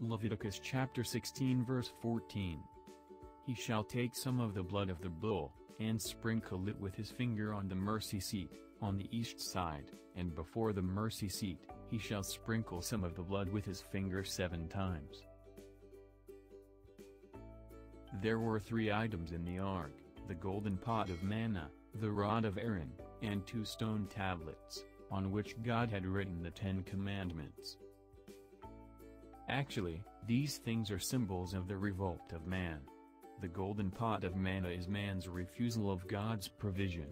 Leviticus chapter 16 verse 14. He shall take some of the blood of the bull, and sprinkle it with his finger on the mercy seat, on the east side, and before the mercy seat, he shall sprinkle some of the blood with his finger seven times. There were three items in the ark, the golden pot of manna, the rod of Aaron, and two stone tablets, on which God had written the Ten Commandments. Actually, these things are symbols of the revolt of man. The golden pot of manna is man's refusal of God's provision.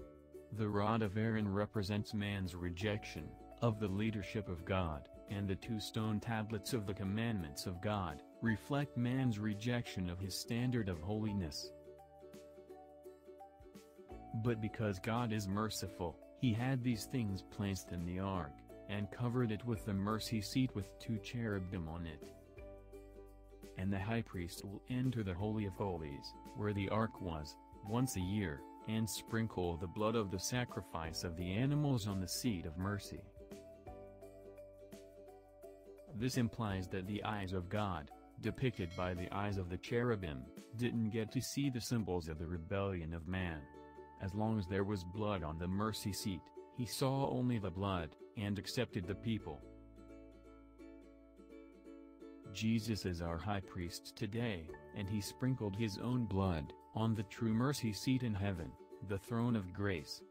The rod of Aaron represents man's rejection of the leadership of God, and the two stone tablets of the commandments of God reflect man's rejection of his standard of holiness. But because God is merciful, he had these things placed in the ark, and covered it with the mercy seat with two cherubim on it. And the high priest will enter the Holy of Holies, where the ark was, once a year, and sprinkle the blood of the sacrifice of the animals on the seat of mercy. This implies that the eyes of God, depicted by the eyes of the cherubim, didn't get to see the symbols of the rebellion of man. As long as there was blood on the mercy seat, he saw only the blood, and accepted the people. Jesus is our high priest today, and he sprinkled his own blood, on the true mercy seat in heaven, the throne of grace.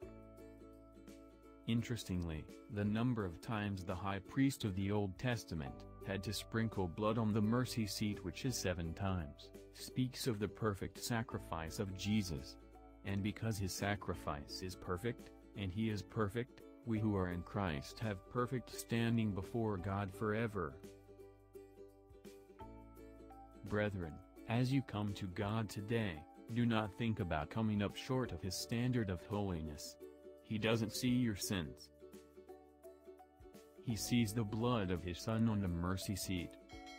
Interestingly, the number of times the high priest of the Old Testament had to sprinkle blood on the mercy seat which is seven times, speaks of the perfect sacrifice of Jesus. And because his sacrifice is perfect, and he is perfect, we who are in Christ have perfect standing before God forever. Brethren, as you come to God today, do not think about coming up short of his standard of holiness. He doesn't see your sins. He sees the blood of his son on the mercy seat.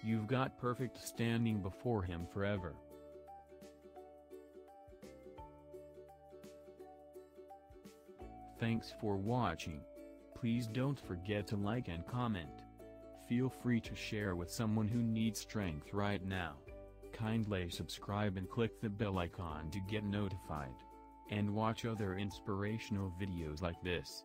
You've got perfect standing before him forever. Thanks for watching. Please don't forget to like and comment. Feel free to share with someone who needs strength right now. Kindly subscribe and click the bell icon to get notified. And watch other inspirational videos like this.